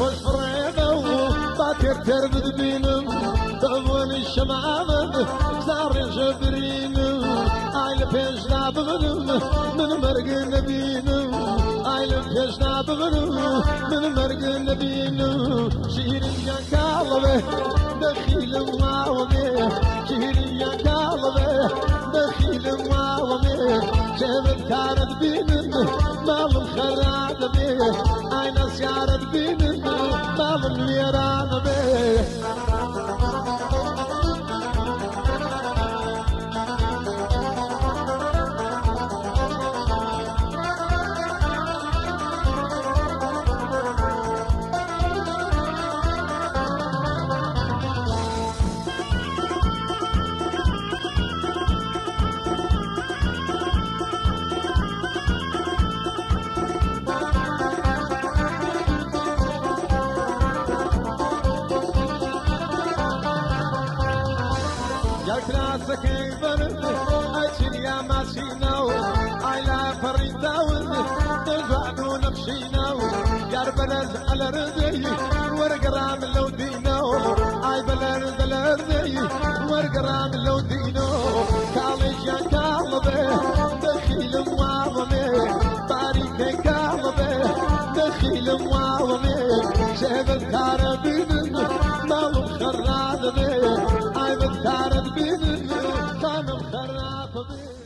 والحريبة وباكر تربد بينم. تعوان الشمعة بزار الجبرين عيل بيش ناب من مرق النبين عيل بيش ناب من مرق النبين شيرين يا كالبه دخيل معومي كارد بينم مالم خراد بيه عين سيارد بينم مالم ويران بيه. كراسة كيفر أجل يا ماشيناو عيلا فريداو تفعلوا نمشيناو يا بلد على ردي ورقرام لو دينو اي بلد على ردي ورقرام لو دينو كالج يا كالبه دخيل معظمي باريك كالبه دخيل معظمي شهب الكاربين ما خراد بيه اي بالكارد بيه Tabii.